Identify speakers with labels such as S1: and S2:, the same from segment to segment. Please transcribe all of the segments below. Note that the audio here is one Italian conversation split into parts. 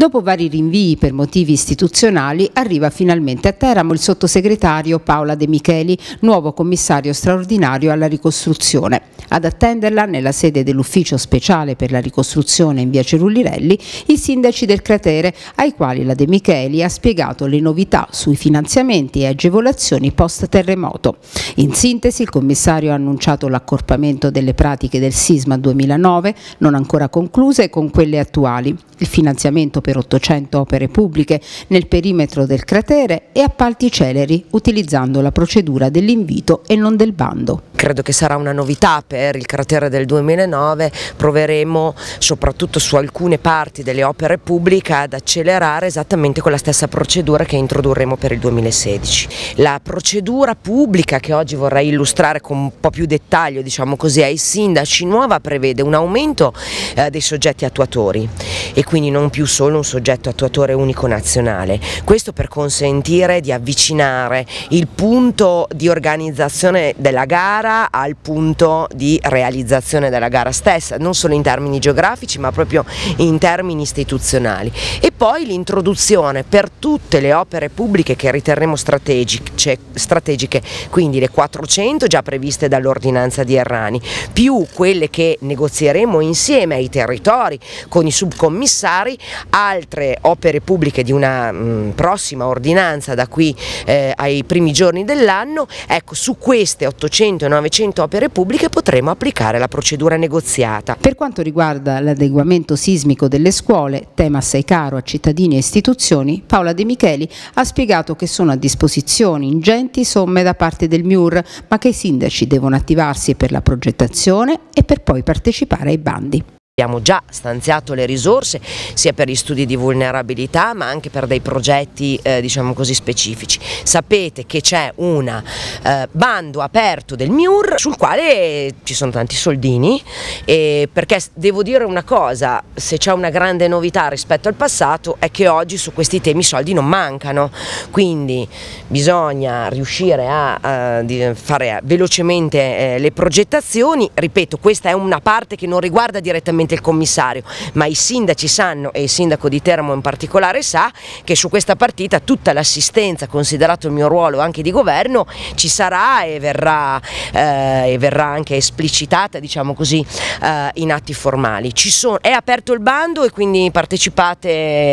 S1: Dopo vari rinvii per motivi istituzionali, arriva finalmente a Teramo il sottosegretario Paola De Micheli, nuovo commissario straordinario alla ricostruzione. Ad attenderla, nella sede dell'ufficio speciale per la ricostruzione in via Cerullirelli, i sindaci del cratere, ai quali la De Micheli ha spiegato le novità sui finanziamenti e agevolazioni post-terremoto. In sintesi, il commissario ha annunciato l'accorpamento delle pratiche del sisma 2009, non ancora concluse, con quelle attuali, il finanziamento per 800 opere pubbliche nel perimetro del cratere e appalti celeri, utilizzando la procedura dell'invito e non del bando.
S2: Credo che sarà una novità per il cratere del 2009, proveremo soprattutto su alcune parti delle opere pubbliche ad accelerare esattamente con la stessa procedura che introdurremo per il 2016. La procedura pubblica che oggi vorrei illustrare con un po' più dettaglio diciamo così, ai sindaci nuova prevede un aumento eh, dei soggetti attuatori e quindi non più solo un soggetto attuatore unico nazionale. Questo per consentire di avvicinare il punto di organizzazione della gara gara al punto di realizzazione della gara stessa, non solo in termini geografici ma proprio in termini istituzionali. E poi l'introduzione per tutte le opere pubbliche che riterremo strategiche, strategiche quindi le 400 già previste dall'ordinanza di Errani, più quelle che negozieremo insieme ai territori con i subcommissari, altre opere pubbliche di una mh, prossima ordinanza da qui eh, ai primi giorni dell'anno, ecco su queste 800 e 900 opere pubbliche potremo applicare la procedura negoziata.
S1: Per quanto riguarda l'adeguamento sismico delle scuole, tema assai caro a cittadini e istituzioni, Paola De Micheli ha spiegato che sono a disposizione ingenti somme da parte del MIUR, ma che i sindaci devono attivarsi per la progettazione e per poi partecipare ai bandi.
S2: Abbiamo già stanziato le risorse sia per gli studi di vulnerabilità ma anche per dei progetti eh, diciamo così specifici. Sapete che c'è un eh, bando aperto del MIUR sul quale ci sono tanti soldini perché devo dire una cosa, se c'è una grande novità rispetto al passato è che oggi su questi temi i soldi non mancano, quindi bisogna riuscire a, a fare velocemente eh, le progettazioni, ripeto questa è una parte che non riguarda direttamente il commissario, ma i sindaci sanno e il sindaco di Teramo in particolare sa che su questa partita tutta l'assistenza, considerato il mio ruolo anche di governo, ci sarà e verrà, eh, e verrà anche esplicitata diciamo così, eh, in atti formali. Sono, è aperto il bando e quindi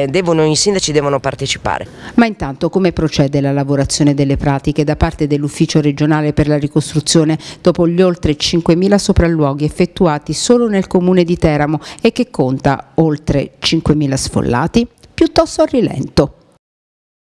S2: devono, i sindaci devono partecipare.
S1: Ma intanto come procede la lavorazione delle pratiche da parte dell'ufficio regionale per la ricostruzione dopo gli oltre 5.000 sopralluoghi effettuati solo nel comune di Teramo e che conta oltre 5.000 sfollati? Piuttosto a rilento.